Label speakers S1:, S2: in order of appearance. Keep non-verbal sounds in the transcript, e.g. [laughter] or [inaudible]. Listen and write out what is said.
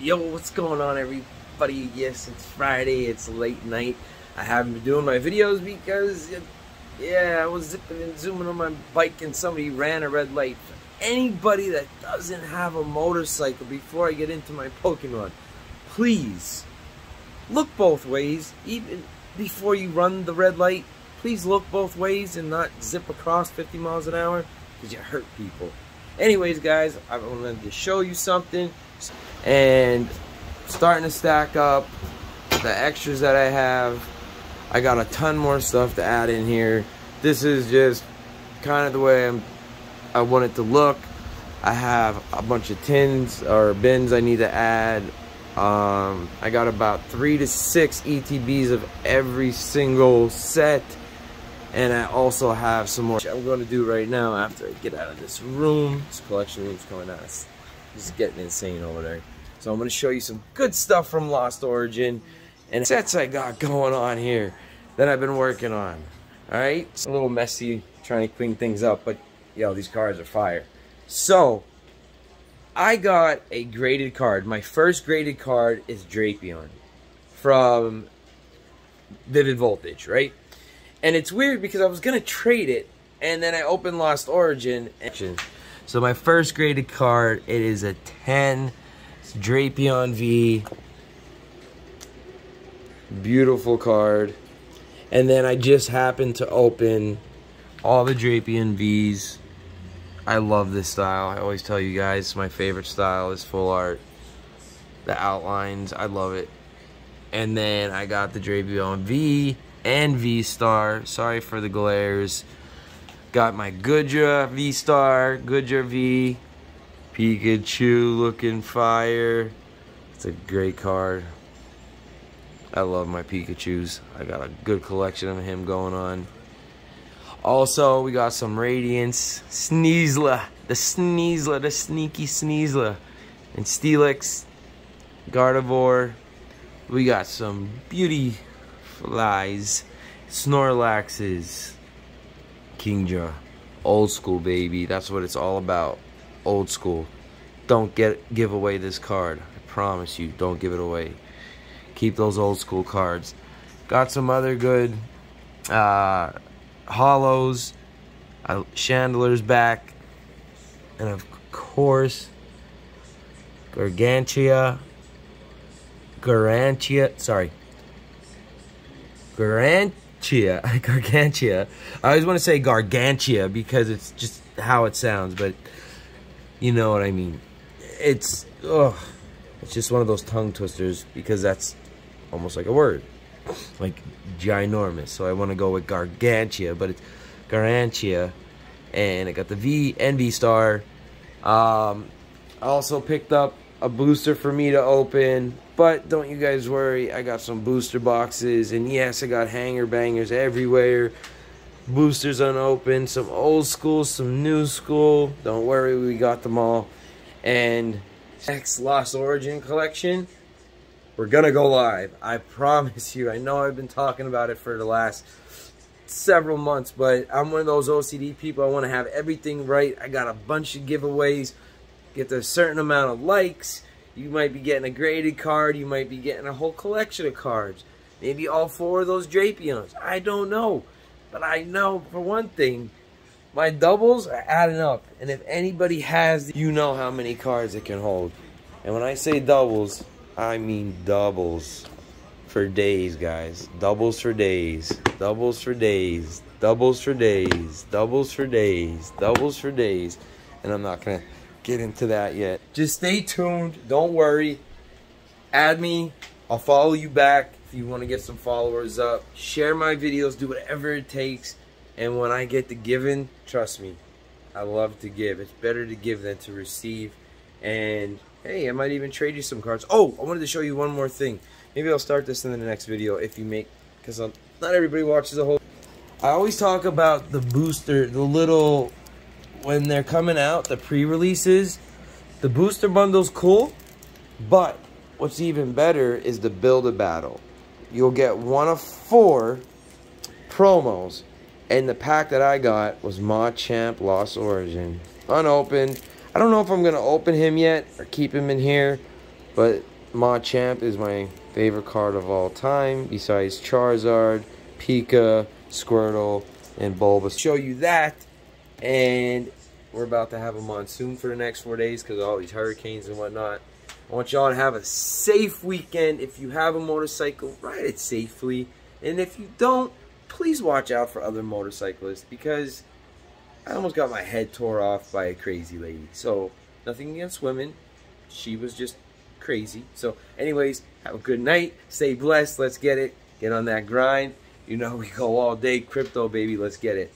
S1: Yo, what's going on everybody? Yes, it's Friday, it's late night. I haven't been doing my videos because, yeah, I was zipping and zooming on my bike and somebody ran a red light. For anybody that doesn't have a motorcycle before I get into my Pokemon, please, look both ways. Even before you run the red light, please look both ways and not zip across 50 miles an hour because you hurt people. Anyways, guys, I wanted to show you something and starting to stack up the extras that I have. I got a ton more stuff to add in here. This is just kind of the way I'm, I want it to look. I have a bunch of tins or bins I need to add. Um, I got about three to six ETBs of every single set. And I also have some more I'm going to do right now after I get out of this room. This collection room's coming out. It's, getting insane over there. So I'm going to show you some good stuff from Lost Origin and sets I got going on here that I've been working on. Alright? It's a little messy trying to clean things up, but yo, these cards are fire. So, I got a graded card. My first graded card is Drapion from Vivid Voltage, right? And it's weird because I was going to trade it, and then I opened Lost Origin. So my first graded card, it is a 10 it's Drapion V. Beautiful card. And then I just happened to open all the Drapion Vs. I love this style. I always tell you guys my favorite style is full art. The outlines, I love it. And then I got the Drapion V and V-Star. Sorry for the glares. Got my Goodra V-Star, Goodra V, Pikachu looking fire. It's a great card. I love my Pikachus. I got a good collection of him going on. Also, we got some Radiance, Sneasler, the Sneasler, the sneaky Sneasler, and Steelix, Gardevoir. We got some Beauty Flies, Snorlaxes, Kingdra. Old school, baby. That's what it's all about old school. Don't get give away this card. I promise you, don't give it away. Keep those old school cards. Got some other good uh, hollows. Uh, Chandelure's back. And of course, Gargantia. Garantia. Sorry. Garantia. [laughs] Gargantia. I always want to say Gargantia because it's just how it sounds, but you know what I mean. It's, ugh. It's just one of those tongue twisters because that's almost like a word. Like ginormous. So I want to go with Gargantia, but it's Garantia. And I got the V and V star. Um, I also picked up a booster for me to open. But don't you guys worry. I got some booster boxes. And yes, I got hanger bangers everywhere boosters unopened, some old school, some new school. Don't worry, we got them all. And next Lost Origin collection, we're gonna go live. I [laughs] promise you. I know I've been talking about it for the last several months, but I'm one of those OCD people. I want to have everything right. I got a bunch of giveaways. Get a certain amount of likes. You might be getting a graded card. You might be getting a whole collection of cards. Maybe all four of those Drapions. I don't know. But I know for one thing, my doubles are adding up. And if anybody has, you know how many cards it can hold. And when I say doubles, I mean doubles for days, guys. Doubles for days. Doubles for days. Doubles for days. Doubles for days. Doubles for days. And I'm not going to get into that yet. Just stay tuned. Don't worry. Add me. I'll follow you back if you want to get some followers up. Share my videos, do whatever it takes. And when I get the giving, trust me, I love to give. It's better to give than to receive. And hey, I might even trade you some cards. Oh, I wanted to show you one more thing. Maybe I'll start this in the next video if you make, because not everybody watches the whole. I always talk about the booster, the little, when they're coming out, the pre-releases. The booster bundle's cool, but what's even better is the Build-A-Battle you'll get one of four promos. And the pack that I got was Machamp Lost Origin. Unopened. I don't know if I'm going to open him yet or keep him in here. But Machamp is my favorite card of all time, besides Charizard, Pika, Squirtle, and Bulbasaur. Show you that, and we're about to have a monsoon for the next four days because of all these hurricanes and whatnot. I want y'all to have a safe weekend. If you have a motorcycle, ride it safely. And if you don't, please watch out for other motorcyclists because I almost got my head tore off by a crazy lady. So, nothing against women. She was just crazy. So, anyways, have a good night. Stay blessed. Let's get it. Get on that grind. You know, we go all day crypto, baby. Let's get it.